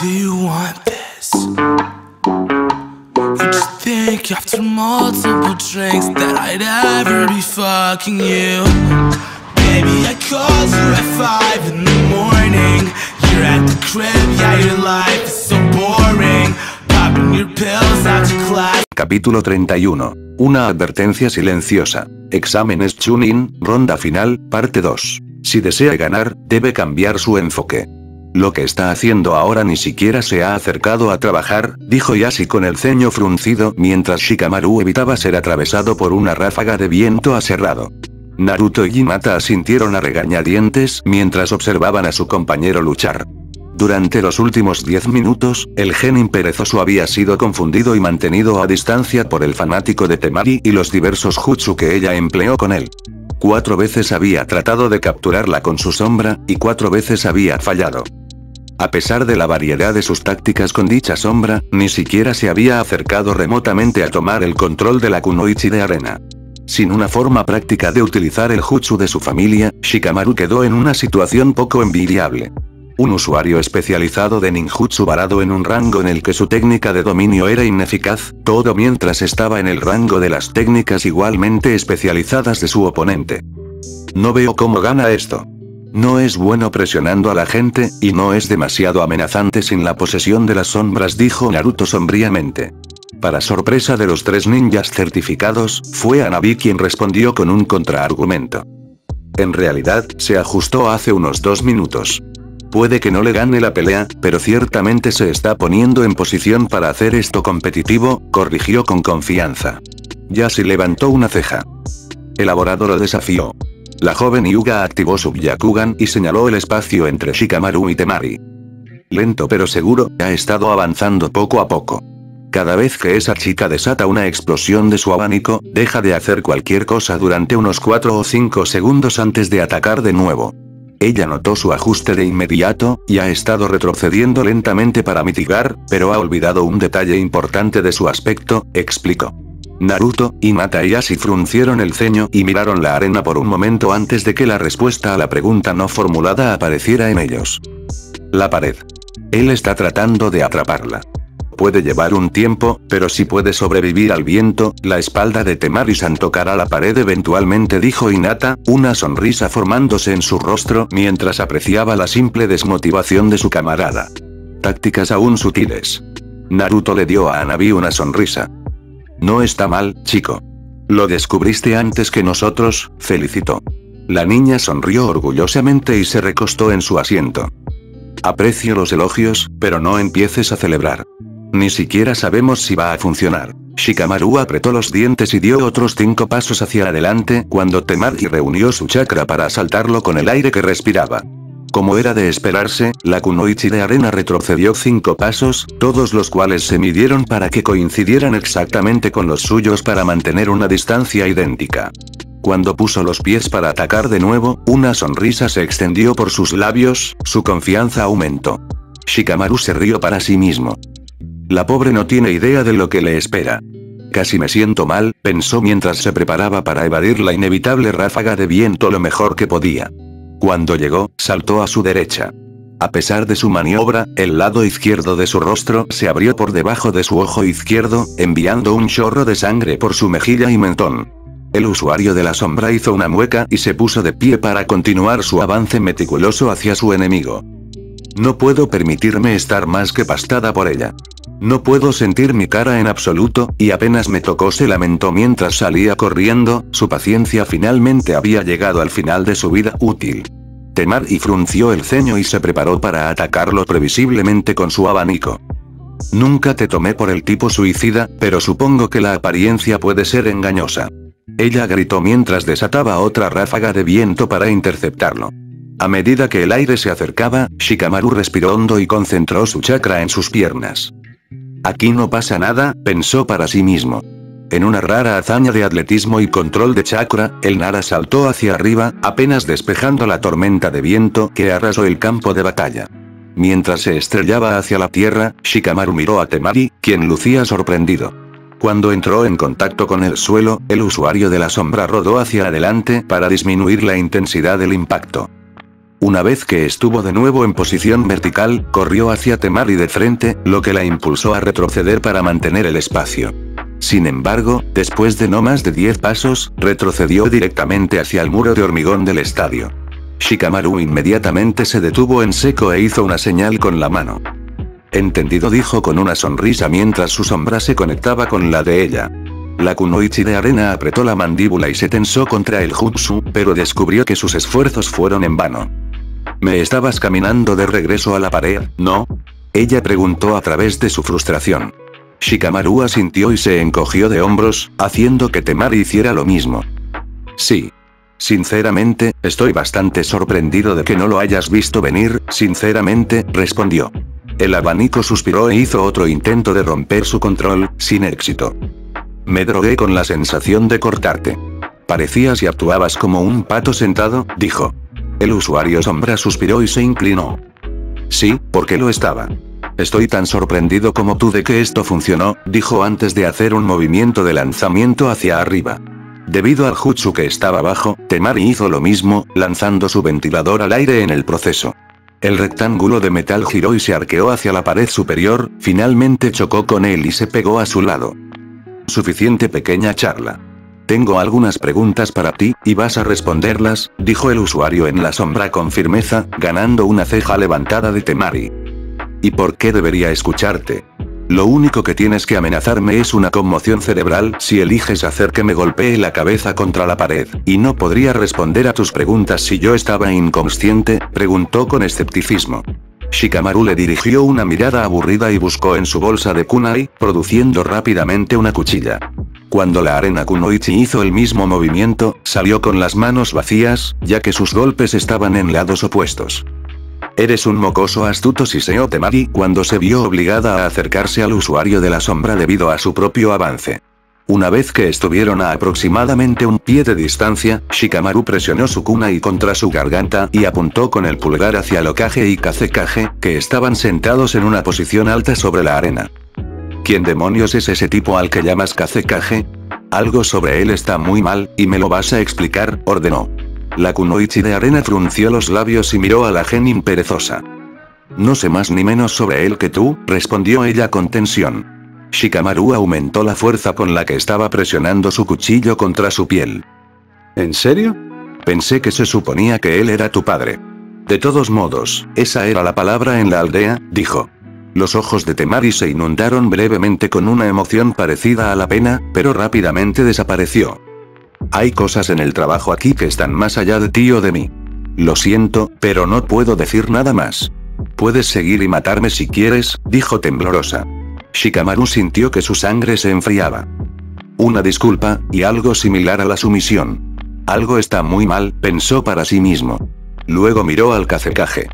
Do you want this? You just think after multiple drinks that I'd ever be fucking you. Baby, I called you at five in the morning. You're at the crib, yeah, your life is so boring. Popping your pills after class. Capítulo 31. Una advertencia silenciosa. Exámenes Chunin, ronda final, parte 2. Si desea ganar, debe cambiar su enfoque. Lo que está haciendo ahora ni siquiera se ha acercado a trabajar, dijo Yashi con el ceño fruncido mientras Shikamaru evitaba ser atravesado por una ráfaga de viento aserrado. Naruto y Hinata asintieron a regañadientes mientras observaban a su compañero luchar. Durante los últimos 10 minutos, el genin perezoso había sido confundido y mantenido a distancia por el fanático de Temari y los diversos jutsu que ella empleó con él. Cuatro veces había tratado de capturarla con su sombra, y cuatro veces había fallado. A pesar de la variedad de sus tácticas con dicha sombra, ni siquiera se había acercado remotamente a tomar el control de la kunoichi de arena. Sin una forma práctica de utilizar el jutsu de su familia, Shikamaru quedó en una situación poco envidiable. Un usuario especializado de ninjutsu varado en un rango en el que su técnica de dominio era ineficaz, todo mientras estaba en el rango de las técnicas igualmente especializadas de su oponente. No veo cómo gana esto. No es bueno presionando a la gente, y no es demasiado amenazante sin la posesión de las sombras, dijo Naruto sombríamente. Para sorpresa de los tres ninjas certificados, fue Anabi quien respondió con un contraargumento. En realidad, se ajustó hace unos dos minutos. Puede que no le gane la pelea, pero ciertamente se está poniendo en posición para hacer esto competitivo, corrigió con confianza. Yashi levantó una ceja. Elaborado lo desafió. La joven Yuga activó su Byakugan y señaló el espacio entre Shikamaru y Temari. Lento pero seguro, ha estado avanzando poco a poco. Cada vez que esa chica desata una explosión de su abanico, deja de hacer cualquier cosa durante unos 4 o 5 segundos antes de atacar de nuevo. Ella notó su ajuste de inmediato, y ha estado retrocediendo lentamente para mitigar, pero ha olvidado un detalle importante de su aspecto, explicó. Naruto, y Ashi fruncieron el ceño y miraron la arena por un momento antes de que la respuesta a la pregunta no formulada apareciera en ellos. La pared. Él está tratando de atraparla. Puede llevar un tiempo, pero si puede sobrevivir al viento, la espalda de Temari-san tocará la pared eventualmente dijo Hinata, una sonrisa formándose en su rostro mientras apreciaba la simple desmotivación de su camarada. Tácticas aún sutiles. Naruto le dio a Anabi una sonrisa. No está mal, chico. Lo descubriste antes que nosotros, felicitó. La niña sonrió orgullosamente y se recostó en su asiento. Aprecio los elogios, pero no empieces a celebrar. Ni siquiera sabemos si va a funcionar. Shikamaru apretó los dientes y dio otros cinco pasos hacia adelante cuando Temari reunió su chakra para asaltarlo con el aire que respiraba. Como era de esperarse, la kunoichi de arena retrocedió cinco pasos, todos los cuales se midieron para que coincidieran exactamente con los suyos para mantener una distancia idéntica. Cuando puso los pies para atacar de nuevo, una sonrisa se extendió por sus labios, su confianza aumentó. Shikamaru se rió para sí mismo. La pobre no tiene idea de lo que le espera. Casi me siento mal, pensó mientras se preparaba para evadir la inevitable ráfaga de viento lo mejor que podía. Cuando llegó, saltó a su derecha. A pesar de su maniobra, el lado izquierdo de su rostro se abrió por debajo de su ojo izquierdo, enviando un chorro de sangre por su mejilla y mentón. El usuario de la sombra hizo una mueca y se puso de pie para continuar su avance meticuloso hacia su enemigo. No puedo permitirme estar más que pastada por ella. No puedo sentir mi cara en absoluto, y apenas me tocó se lamentó mientras salía corriendo, su paciencia finalmente había llegado al final de su vida útil. Temar y frunció el ceño y se preparó para atacarlo previsiblemente con su abanico. Nunca te tomé por el tipo suicida, pero supongo que la apariencia puede ser engañosa. Ella gritó mientras desataba otra ráfaga de viento para interceptarlo. A medida que el aire se acercaba, Shikamaru respiró hondo y concentró su chakra en sus piernas. Aquí no pasa nada, pensó para sí mismo. En una rara hazaña de atletismo y control de chakra, el Nara saltó hacia arriba, apenas despejando la tormenta de viento que arrasó el campo de batalla. Mientras se estrellaba hacia la tierra, Shikamaru miró a Temari, quien lucía sorprendido. Cuando entró en contacto con el suelo, el usuario de la sombra rodó hacia adelante para disminuir la intensidad del impacto. Una vez que estuvo de nuevo en posición vertical, corrió hacia Temari de frente, lo que la impulsó a retroceder para mantener el espacio. Sin embargo, después de no más de 10 pasos, retrocedió directamente hacia el muro de hormigón del estadio. Shikamaru inmediatamente se detuvo en seco e hizo una señal con la mano. Entendido dijo con una sonrisa mientras su sombra se conectaba con la de ella. La kunoichi de arena apretó la mandíbula y se tensó contra el jutsu, pero descubrió que sus esfuerzos fueron en vano. ¿Me estabas caminando de regreso a la pared, no? Ella preguntó a través de su frustración. Shikamaru asintió y se encogió de hombros, haciendo que Temari hiciera lo mismo. Sí. Sinceramente, estoy bastante sorprendido de que no lo hayas visto venir, sinceramente, respondió. El abanico suspiró e hizo otro intento de romper su control, sin éxito. Me drogué con la sensación de cortarte. Parecías y actuabas como un pato sentado, dijo. El usuario sombra suspiró y se inclinó. Sí, porque lo estaba. Estoy tan sorprendido como tú de que esto funcionó, dijo antes de hacer un movimiento de lanzamiento hacia arriba. Debido al jutsu que estaba abajo, Temari hizo lo mismo, lanzando su ventilador al aire en el proceso. El rectángulo de metal giró y se arqueó hacia la pared superior, finalmente chocó con él y se pegó a su lado. Suficiente pequeña charla. Tengo algunas preguntas para ti, y vas a responderlas, dijo el usuario en la sombra con firmeza, ganando una ceja levantada de Temari. ¿Y por qué debería escucharte? Lo único que tienes que amenazarme es una conmoción cerebral si eliges hacer que me golpee la cabeza contra la pared, y no podría responder a tus preguntas si yo estaba inconsciente, preguntó con escepticismo. Shikamaru le dirigió una mirada aburrida y buscó en su bolsa de kunai, produciendo rápidamente una cuchilla. Cuando la arena kunoichi hizo el mismo movimiento, salió con las manos vacías, ya que sus golpes estaban en lados opuestos. Eres un mocoso astuto Siseo Temari cuando se vio obligada a acercarse al usuario de la sombra debido a su propio avance. Una vez que estuvieron a aproximadamente un pie de distancia, Shikamaru presionó su kunai contra su garganta y apuntó con el pulgar hacia Lokage y Kazekage, que estaban sentados en una posición alta sobre la arena. ¿Quién demonios es ese tipo al que llamas Kazekage? Algo sobre él está muy mal, y me lo vas a explicar, ordenó. La kunoichi de arena frunció los labios y miró a la genin perezosa. No sé más ni menos sobre él que tú, respondió ella con tensión. Shikamaru aumentó la fuerza con la que estaba presionando su cuchillo contra su piel. ¿En serio? Pensé que se suponía que él era tu padre. De todos modos, esa era la palabra en la aldea, dijo. Los ojos de Temari se inundaron brevemente con una emoción parecida a la pena, pero rápidamente desapareció. Hay cosas en el trabajo aquí que están más allá de ti o de mí. Lo siento, pero no puedo decir nada más. Puedes seguir y matarme si quieres, dijo temblorosa. Shikamaru sintió que su sangre se enfriaba. Una disculpa, y algo similar a la sumisión. Algo está muy mal, pensó para sí mismo. Luego miró al Kazekage.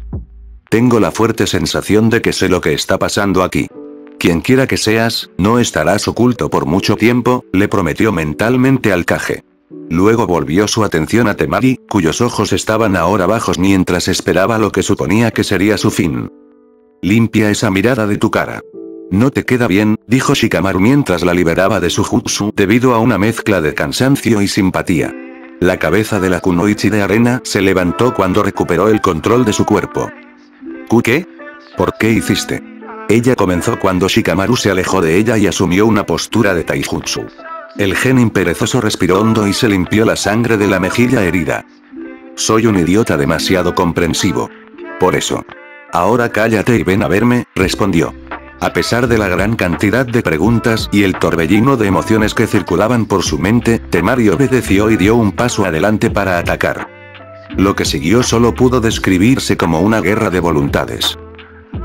Tengo la fuerte sensación de que sé lo que está pasando aquí. Quien quiera que seas, no estarás oculto por mucho tiempo, le prometió mentalmente al Kage. Luego volvió su atención a Temari, cuyos ojos estaban ahora bajos mientras esperaba lo que suponía que sería su fin. Limpia esa mirada de tu cara. No te queda bien, dijo Shikamaru mientras la liberaba de su jutsu debido a una mezcla de cansancio y simpatía. La cabeza de la kunoichi de arena se levantó cuando recuperó el control de su cuerpo. ¿Ku qué? ¿Por qué hiciste? Ella comenzó cuando Shikamaru se alejó de ella y asumió una postura de taijutsu. El genin perezoso respiró hondo y se limpió la sangre de la mejilla herida. Soy un idiota demasiado comprensivo. Por eso. Ahora cállate y ven a verme, respondió. A pesar de la gran cantidad de preguntas y el torbellino de emociones que circulaban por su mente, Temari obedeció y dio un paso adelante para atacar. Lo que siguió solo pudo describirse como una guerra de voluntades.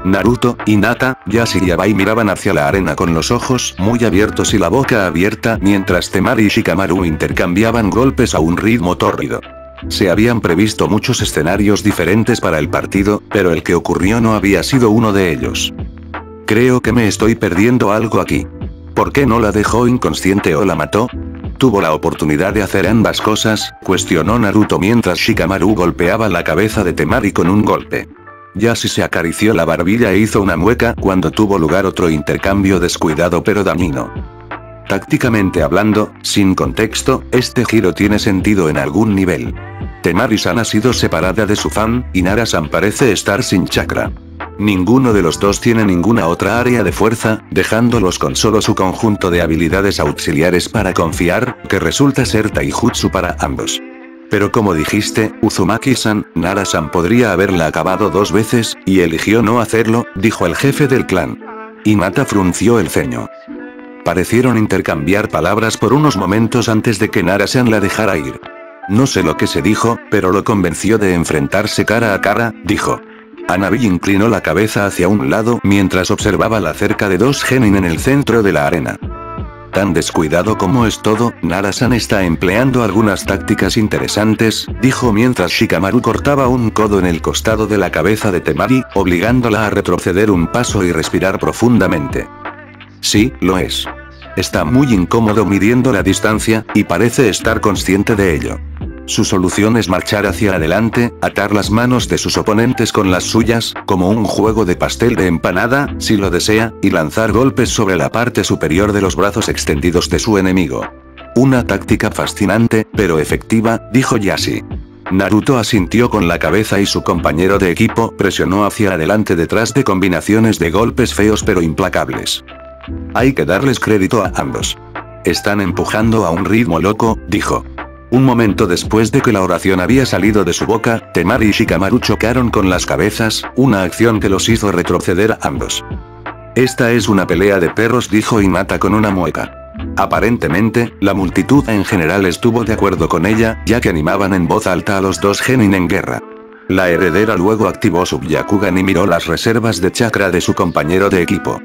Naruto, Hinata, Yashi y Abai miraban hacia la arena con los ojos muy abiertos y la boca abierta mientras Temari y Shikamaru intercambiaban golpes a un ritmo tórrido. Se habían previsto muchos escenarios diferentes para el partido, pero el que ocurrió no había sido uno de ellos. Creo que me estoy perdiendo algo aquí. ¿Por qué no la dejó inconsciente o la mató? Tuvo la oportunidad de hacer ambas cosas, cuestionó Naruto mientras Shikamaru golpeaba la cabeza de Temari con un golpe. Yashi se acarició la barbilla e hizo una mueca cuando tuvo lugar otro intercambio descuidado pero dañino. Tácticamente hablando, sin contexto, este giro tiene sentido en algún nivel. Temari-san ha sido separada de su fan, y Nara-san parece estar sin chakra. Ninguno de los dos tiene ninguna otra área de fuerza, dejándolos con solo su conjunto de habilidades auxiliares para confiar, que resulta ser taijutsu para ambos. Pero como dijiste, Uzumaki-san, Nara-san podría haberla acabado dos veces, y eligió no hacerlo, dijo el jefe del clan. Mata frunció el ceño. Parecieron intercambiar palabras por unos momentos antes de que Nara-san la dejara ir. No sé lo que se dijo, pero lo convenció de enfrentarse cara a cara, dijo. Anabi inclinó la cabeza hacia un lado mientras observaba la cerca de dos genin en el centro de la arena. Tan descuidado como es todo, Narasan está empleando algunas tácticas interesantes, dijo mientras Shikamaru cortaba un codo en el costado de la cabeza de Temari, obligándola a retroceder un paso y respirar profundamente. Sí, lo es. Está muy incómodo midiendo la distancia, y parece estar consciente de ello. Su solución es marchar hacia adelante, atar las manos de sus oponentes con las suyas, como un juego de pastel de empanada, si lo desea, y lanzar golpes sobre la parte superior de los brazos extendidos de su enemigo. Una táctica fascinante, pero efectiva, dijo Yashi. Naruto asintió con la cabeza y su compañero de equipo presionó hacia adelante detrás de combinaciones de golpes feos pero implacables. Hay que darles crédito a ambos. Están empujando a un ritmo loco, dijo. Un momento después de que la oración había salido de su boca, Temari y Shikamaru chocaron con las cabezas, una acción que los hizo retroceder a ambos. Esta es una pelea de perros, dijo Inata con una mueca. Aparentemente, la multitud en general estuvo de acuerdo con ella, ya que animaban en voz alta a los dos genin en guerra. La heredera luego activó su Byakugan y miró las reservas de chakra de su compañero de equipo.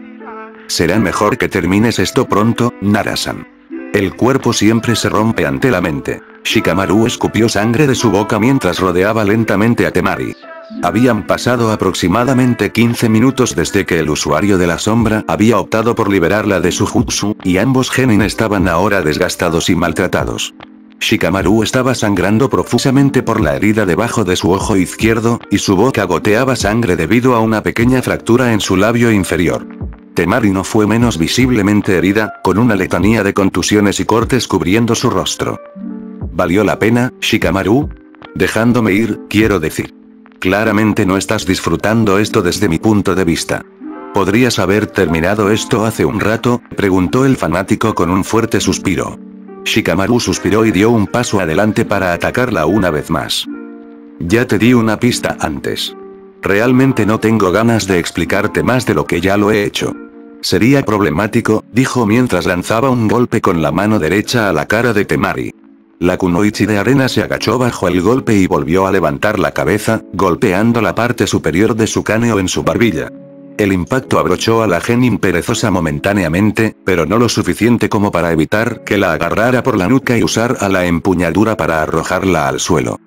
Será mejor que termines esto pronto, Narasan. El cuerpo siempre se rompe ante la mente. Shikamaru escupió sangre de su boca mientras rodeaba lentamente a Temari. Habían pasado aproximadamente 15 minutos desde que el usuario de la sombra había optado por liberarla de su jutsu, y ambos genin estaban ahora desgastados y maltratados. Shikamaru estaba sangrando profusamente por la herida debajo de su ojo izquierdo, y su boca goteaba sangre debido a una pequeña fractura en su labio inferior. Temari no fue menos visiblemente herida, con una letanía de contusiones y cortes cubriendo su rostro. ¿Valió la pena, Shikamaru? Dejándome ir, quiero decir. Claramente no estás disfrutando esto desde mi punto de vista. ¿Podrías haber terminado esto hace un rato? preguntó el fanático con un fuerte suspiro. Shikamaru suspiró y dio un paso adelante para atacarla una vez más. Ya te di una pista antes. Realmente no tengo ganas de explicarte más de lo que ya lo he hecho. Sería problemático, dijo mientras lanzaba un golpe con la mano derecha a la cara de Temari. La kunoichi de arena se agachó bajo el golpe y volvió a levantar la cabeza, golpeando la parte superior de su cráneo en su barbilla. El impacto abrochó a la genin perezosa momentáneamente, pero no lo suficiente como para evitar que la agarrara por la nuca y usar a la empuñadura para arrojarla al suelo.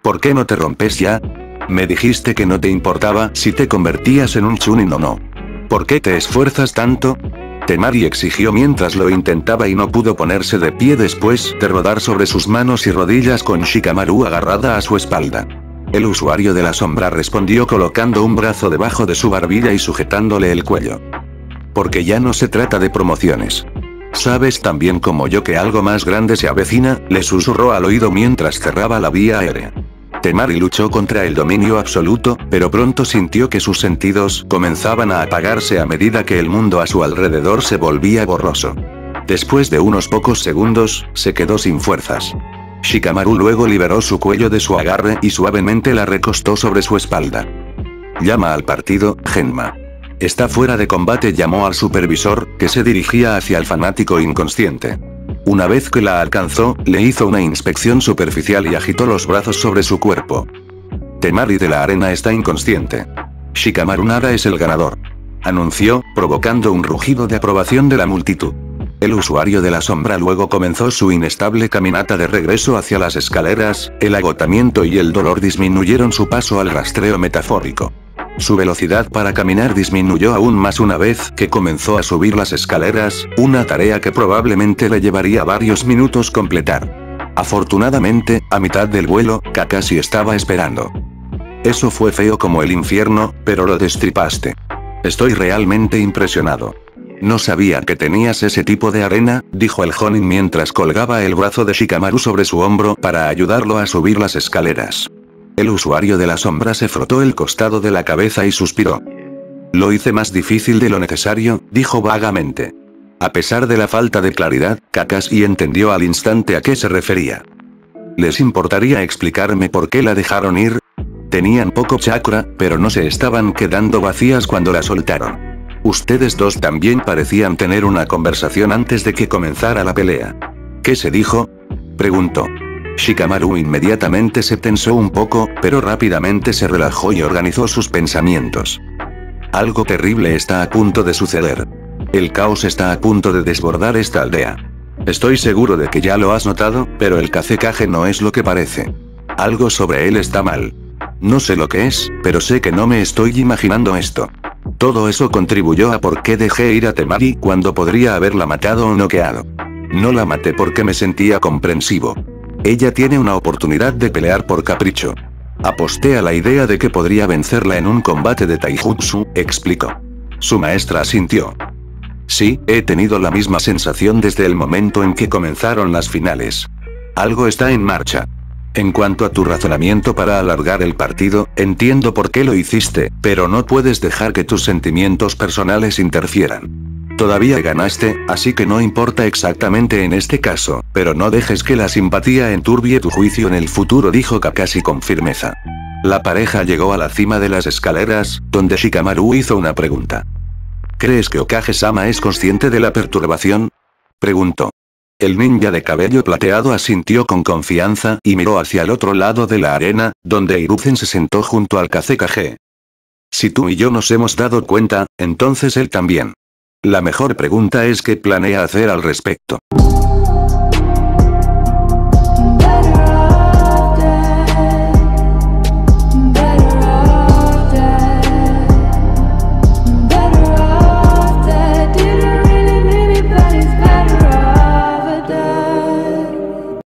¿Por qué no te rompes ya? Me dijiste que no te importaba si te convertías en un chunin o no. ¿Por qué te esfuerzas tanto? Temari exigió mientras lo intentaba y no pudo ponerse de pie después de rodar sobre sus manos y rodillas con Shikamaru agarrada a su espalda. El usuario de la sombra respondió colocando un brazo debajo de su barbilla y sujetándole el cuello. Porque ya no se trata de promociones. Sabes tan bien como yo que algo más grande se avecina, le susurró al oído mientras cerraba la vía aérea. Temari luchó contra el dominio absoluto, pero pronto sintió que sus sentidos comenzaban a apagarse a medida que el mundo a su alrededor se volvía borroso. Después de unos pocos segundos, se quedó sin fuerzas. Shikamaru luego liberó su cuello de su agarre y suavemente la recostó sobre su espalda. Llama al partido, Genma. Está fuera de combate llamó al supervisor, que se dirigía hacia el fanático inconsciente. Una vez que la alcanzó, le hizo una inspección superficial y agitó los brazos sobre su cuerpo. Temari de la arena está inconsciente. Shikamaru Nara es el ganador. Anunció, provocando un rugido de aprobación de la multitud. El usuario de la sombra luego comenzó su inestable caminata de regreso hacia las escaleras, el agotamiento y el dolor disminuyeron su paso al rastreo metafórico. Su velocidad para caminar disminuyó aún más una vez que comenzó a subir las escaleras, una tarea que probablemente le llevaría varios minutos completar. Afortunadamente, a mitad del vuelo, Kakashi estaba esperando. Eso fue feo como el infierno, pero lo destripaste. Estoy realmente impresionado. No sabía que tenías ese tipo de arena, dijo el Jonin mientras colgaba el brazo de Shikamaru sobre su hombro para ayudarlo a subir las escaleras. El usuario de la sombra se frotó el costado de la cabeza y suspiró. Lo hice más difícil de lo necesario, dijo vagamente. A pesar de la falta de claridad, Kakashi entendió al instante a qué se refería. ¿Les importaría explicarme por qué la dejaron ir? Tenían poco chakra, pero no se estaban quedando vacías cuando la soltaron. Ustedes dos también parecían tener una conversación antes de que comenzara la pelea. ¿Qué se dijo? Preguntó. Shikamaru inmediatamente se tensó un poco, pero rápidamente se relajó y organizó sus pensamientos. Algo terrible está a punto de suceder. El caos está a punto de desbordar esta aldea. Estoy seguro de que ya lo has notado, pero el Kazekage no es lo que parece. Algo sobre él está mal. No sé lo que es, pero sé que no me estoy imaginando esto. Todo eso contribuyó a por qué dejé ir a Temari cuando podría haberla matado o noqueado. No la maté porque me sentía comprensivo. Ella tiene una oportunidad de pelear por capricho. Aposté a la idea de que podría vencerla en un combate de taijutsu, explicó. Su maestra asintió. Sí, he tenido la misma sensación desde el momento en que comenzaron las finales. Algo está en marcha. En cuanto a tu razonamiento para alargar el partido, entiendo por qué lo hiciste, pero no puedes dejar que tus sentimientos personales interfieran. Todavía ganaste, así que no importa exactamente en este caso, pero no dejes que la simpatía enturbie tu juicio en el futuro, dijo Kakashi con firmeza. La pareja llegó a la cima de las escaleras, donde Shikamaru hizo una pregunta. ¿Crees que Okage-sama es consciente de la perturbación? Preguntó. El ninja de cabello plateado asintió con confianza y miró hacia el otro lado de la arena, donde Hiruzen se sentó junto al Kazekage. Si tú y yo nos hemos dado cuenta, entonces él también. La mejor pregunta es qué planea hacer al respecto.